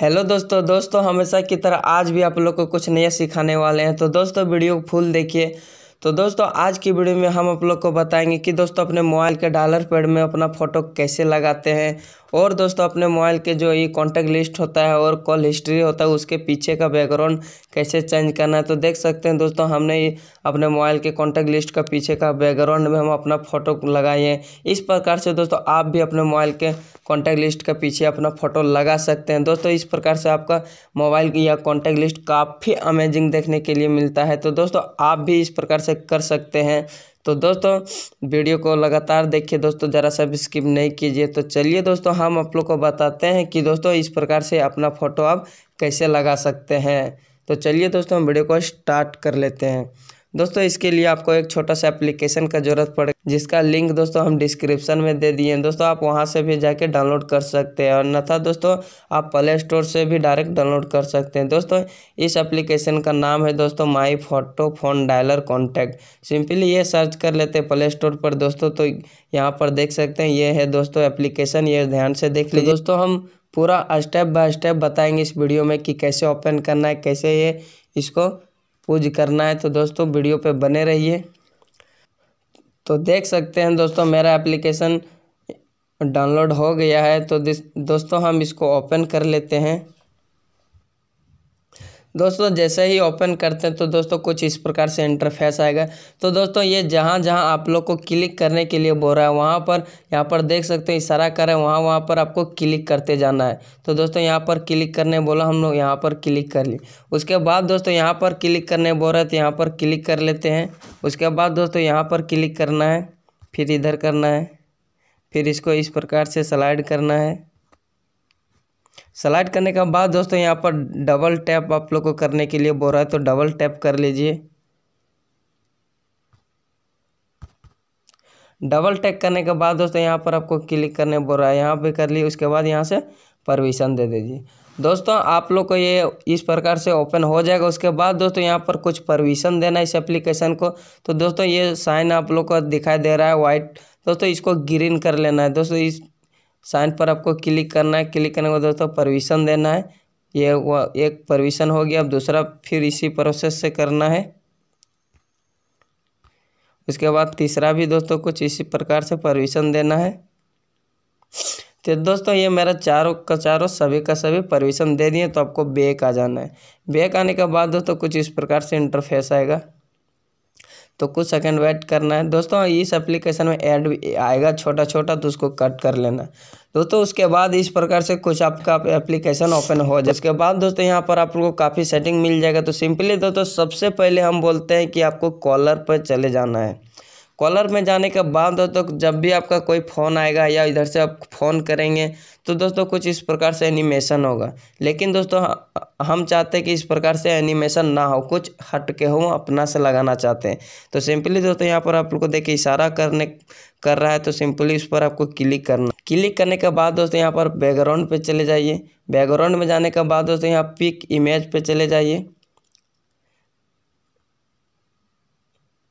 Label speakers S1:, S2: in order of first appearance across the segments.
S1: Hello दोस्तों दोस्तों हमेशा की तरह आज भी आप लोग को कुछ नया सिखाने वाले हैं। तो दोस्तों, वीडियो को फुल देखिए। तो दोस्तों, आज की वीडियो में हम आप लोग को बताएँगे कि दोस्तों, अपने मोबाइल के डॉलर पेड में अपना फ़ोटो कैसे लगाते हैं। और दोस्तों, अपने मोबाइल के जो ये कॉन्टैक्ट लिस्ट होता है और कॉल हिस्ट्री होता है, उसके पीछे का बैकग्राउंड कैसे चेंज करना है तो देख सकते हैं दोस्तों, हमने अपने मोबाइल के कॉन्टैक्ट लिस्ट का पीछे का बैकग्राउंड में हम अपना फ़ोटो लगाए हैं। इस प्रकार से दोस्तों, आप भी अपने मोबाइल के कॉन्टैक्ट लिस्ट के पीछे अपना फ़ोटो लगा सकते हैं। दोस्तों, इस प्रकार से आपका मोबाइल या कॉन्टैक्ट लिस्ट काफ़ी अमेजिंग देखने के लिए मिलता है। तो दोस्तों, आप भी इस प्रकार से कर सकते हैं। तो दोस्तों, वीडियो को लगातार देखिए दोस्तों, ज़रा सा भी स्किप नहीं कीजिए। तो चलिए दोस्तों, हम आप लोग को बताते हैं कि दोस्तों, इस प्रकार से अपना फ़ोटो आप कैसे लगा सकते हैं। तो चलिए दोस्तों, हम वीडियो को स्टार्ट कर लेते हैं। दोस्तों, इसके लिए आपको एक छोटा सा एप्लीकेशन का ज़रूरत पड़े जिसका लिंक दोस्तों हम डिस्क्रिप्शन में दे दिए हैं। दोस्तों, आप वहाँ से भी जाके डाउनलोड कर सकते हैं। और नथा दोस्तों, आप प्ले स्टोर से भी डायरेक्ट डाउनलोड कर सकते हैं। दोस्तों, इस एप्लीकेशन का नाम है दोस्तों my photo phone dialer contact simply ये सर्च कर लेते हैं प्ले स्टोर पर। दोस्तों तो यहाँ पर देख सकते हैं, ये है दोस्तों एप्लीकेशन ये ध्यान से देख लीजिए। दोस्तों, हम पूरा स्टेप बाय स्टेप बताएँगे इस वीडियो में कि कैसे ओपन करना है, कैसे ये इसको पूज करना है तो दोस्तों वीडियो पे बने रहिए। तो देख सकते हैं दोस्तों, मेरा एप्लीकेशन डाउनलोड हो गया है तो दोस्तों हम इसको ओपन कर लेते हैं। दोस्तों, जैसे ही ओपन करते हैं तो दोस्तों कुछ इस प्रकार से इंटरफेस आएगा। तो दोस्तों, ये जहाँ जहाँ आप लोग को क्लिक करने के लिए बोल रहा है, वहाँ पर, यहाँ पर देख सकते हैं, इशारा कर हैं, वहाँ वहाँ पर आपको क्लिक करते जाना है। तो दोस्तों, यहाँ पर क्लिक करने बोला हम लोग, यहाँ पर क्लिक कर ली उसके बाद दोस्तों, यहाँ पर क्लिक करने बोल रहे तो यहाँ पर क्लिक कर लेते हैं। उसके बाद दोस्तों, यहाँ पर क्लिक करना है, फिर इधर करना है, फिर इसको इस प्रकार से स्लाइड करना है। स्लाइड करने के बाद दोस्तों यहाँ पर डबल टैप आप लोग को करने के लिए बोल रहा है तो डबल टैप कर लीजिए। डबल टैप करने के बाद दोस्तों यहाँ पर आपको क्लिक करने बोल रहा है, यहाँ पे कर लिए उसके बाद यहाँ से परमिशन दे दीजिए। दोस्तों आप लोग को ये इस प्रकार से ओपन हो जाएगा, उसके बाद दोस्तों यहाँ पर कुछ परमिशन देना है इस एप्लीकेशन को। तो दोस्तों ये साइन आप लोग को दिखाई दे रहा है वाइट दोस्तों इसको ग्रीन कर लेना है। दोस्तों इस साइन पर आपको क्लिक करना है। क्लिक करने के बाद दोस्तों परमिशन देना है। ये वह एक परमिशन हो गया अब दूसरा फिर इसी प्रोसेस से करना है। उसके बाद तीसरा भी दोस्तों कुछ इसी प्रकार से परमिशन देना है। तो दोस्तों ये मेरा चारों का चारों, सभी का सभी परमिशन दे दिए तो आपको बैक आ जाना है। बैक आने के बाद दोस्तों कुछ इस प्रकार से इंटरफेस आएगा। तो कुछ सेकंड वेट करना है। दोस्तों, इस एप्लीकेशन में ऐड आएगा छोटा छोटा तो उसको कट कर लेना। दोस्तों, उसके बाद इस प्रकार से कुछ आपका एप्लीकेशन ओपन हो जाए। उसके बाद दोस्तों, यहाँ पर आप लोगों को काफ़ी सेटिंग मिल जाएगा। तो सिंपली दोस्तों, सबसे पहले हम बोलते हैं कि आपको कॉलर पर चले जाना है। कॉलर में जाने के बाद दोस्तों, जब भी आपका कोई फ़ोन आएगा या इधर से आप फ़ोन करेंगे तो दोस्तों कुछ इस प्रकार से एनिमेशन होगा। लेकिन दोस्तों, हम चाहते हैं कि इस प्रकार से एनिमेशन ना हो, कुछ हट के हो, अपना से लगाना चाहते हैं। तो सिंपली दोस्तों, यहाँ पर आप लोग को देखिए, इशारा करने, कर रहा है तो सिंपली उस पर आपको क्लिक करना। क्लिक करने के बाद दोस्तों, यहाँ पर बैकग्राउंड पे चले जाइए। बैकग्राउंड में जाने के बाद दोस्तों, यहाँ पिक इमेज पे चले जाइए।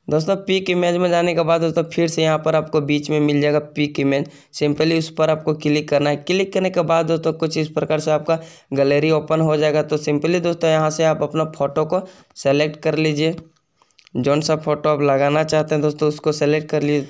S1: दोस्तों पिक इमेज में जाने के बाद दोस्तों, फिर से यहाँ पर आपको बीच में मिल जाएगा पिक इमेज सिंपली उस पर आपको क्लिक करना है. क्लिक करने के बाद दोस्तों, कुछ इस प्रकार से आपका गैलरी ओपन हो जाएगा. तो सिंपली दोस्तों, यहाँ से आप अपना फ़ोटो को सेलेक्ट कर लीजिए. जौन सा फ़ोटो आप लगाना चाहते हैं दोस्तों, उसको सेलेक्ट कर लीजिए.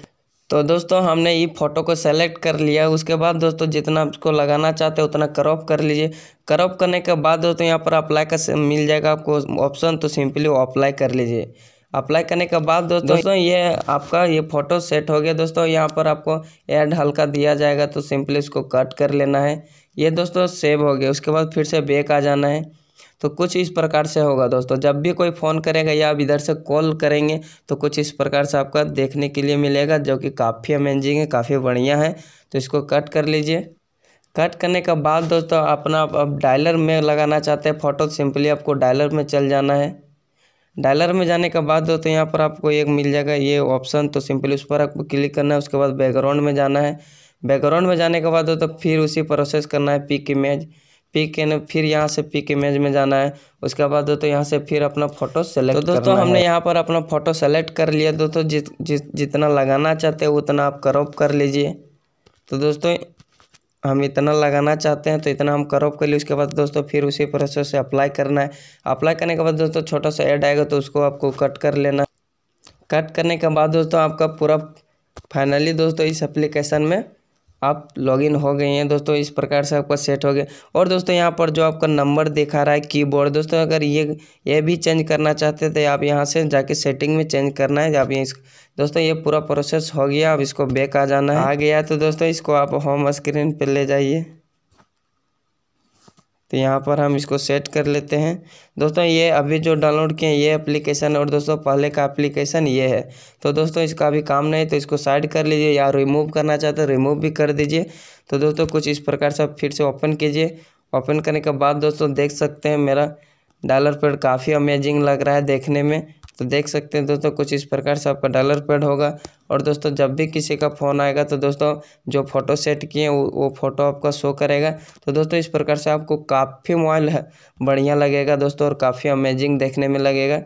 S1: तो दोस्तों, हमने ये फ़ोटो को सेलेक्ट कर लिया. उसके बाद दोस्तों, जितना आपको लगाना चाहते हैं, उतना क्रॉप कर लीजिए. क्रॉप करने के बाद दोस्तों, यहाँ पर अप्लाई का मिल जाएगा आपको ऑप्शन तो सिंपली अप्लाई कर लीजिए. अप्लाई करने के बाद दोस्तों दोस्तों ये आपका ये फ़ोटो सेट हो गया। दोस्तों यहाँ पर आपको ऐड हल्का दिया जाएगा तो सिंपली इसको कट कर लेना है। ये दोस्तों सेव हो गया। उसके बाद फिर से बैक आ जाना है। तो कुछ इस प्रकार से होगा दोस्तों। जब भी कोई फ़ोन करेगा या आप इधर से कॉल करेंगे तो कुछ इस प्रकार से आपका देखने के लिए मिलेगा जो कि काफ़ी अमेजिंग है काफ़ी बढ़िया है। तो इसको कट कर लीजिए। कट करने के बाद दोस्तों अपना अब डायलर में लगाना चाहते हैं फ़ोटो सिंपली आपको डायलर में चल जाना है। डायलर में जाने के बाद दोस्तों यहाँ पर आपको एक मिल जाएगा ये ऑप्शन तो सिंपली उस पर आपको क्लिक करना है उसके बाद बैकग्राउंड में जाना है। बैकग्राउंड में जाने के बाद दोस्तों फिर उसी प्रोसेस करना है पिक इमेज। पिक के फिर यहाँ से पिक इमेज में जाना है उसके बाद दोस्तों यहाँ से फिर अपना फ़ोटो सेलेक्ट तो दोस्तों हमने यहाँ पर अपना फ़ोटो सेलेक्ट कर लिया दोस्तों जित जितना लगाना चाहते हो उतना आप क्रॉप कर लीजिए। तो दोस्तों हम इतना लगाना चाहते हैं तो इतना हम करोप कर लिए। उसके बाद दोस्तों फिर उसी प्रोसेस से अप्लाई करना है। अप्लाई करने के बाद दोस्तों छोटा सा ऐड आएगा तो उसको आपको कट कर लेना। कट करने के बाद दोस्तों आपका पूरा फाइनली दोस्तों इस एप्लीकेशन में आप लॉगिन हो गए हैं दोस्तों, इस प्रकार से आपका सेट हो गया। और दोस्तों, यहाँ पर जो आपका नंबर दिखा रहा है कीबोर्ड दोस्तों, अगर ये ये भी चेंज करना चाहते थे आप यहाँ से जाके सेटिंग में चेंज करना है। आप ये इस, दोस्तों, ये पूरा प्रोसेस हो गया, अब इसको बैक आ जाना है। आ गया तो दोस्तों, इसको आप होम स्क्रीन पर ले जाइए। तो यहाँ पर हम इसको सेट कर लेते हैं। दोस्तों, ये अभी जो डाउनलोड किए ये एप्लीकेशन और दोस्तों, पहले का एप्लीकेशन ये है। तो दोस्तों, इसका अभी काम नहीं तो इसको साइड कर लीजिए या रिमूव करना चाहते हैं रिमूव भी कर दीजिए। तो दोस्तों, कुछ इस प्रकार से फिर से ओपन कीजिए। ओपन करने के बाद दोस्तों, देख सकते हैं मेरा डालर पेड काफ़ी अमेजिंग लग रहा है देखने में। तो देख सकते हैं दोस्तों, कुछ इस प्रकार से आपका डॉलर पेड होगा। और दोस्तों, जब भी किसी का फ़ोन आएगा तो दोस्तों, जो फ़ोटो सेट किए वो वो फ़ोटो आपका शो करेगा। तो दोस्तों, इस प्रकार से आपको काफ़ी मोबाइल बढ़िया लगेगा दोस्तों और काफ़ी अमेजिंग देखने में लगेगा।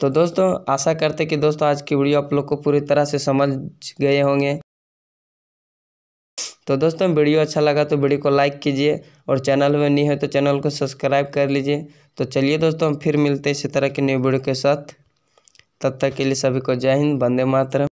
S1: तो दोस्तों, आशा करते कि दोस्तों, आज की वीडियो आप लोग को पूरी तरह से समझ गए होंगे। तो दोस्तों, वीडियो अच्छा लगा तो वीडियो को लाइक कीजिए और चैनल में नहीं है तो चैनल को सब्सक्राइब कर लीजिए। तो चलिए दोस्तों, हम फिर मिलते हैं इसी तरह के न्यू वीडियो के साथ। तब तक के लिए सभी को जय हिंद, वंदे मातरम।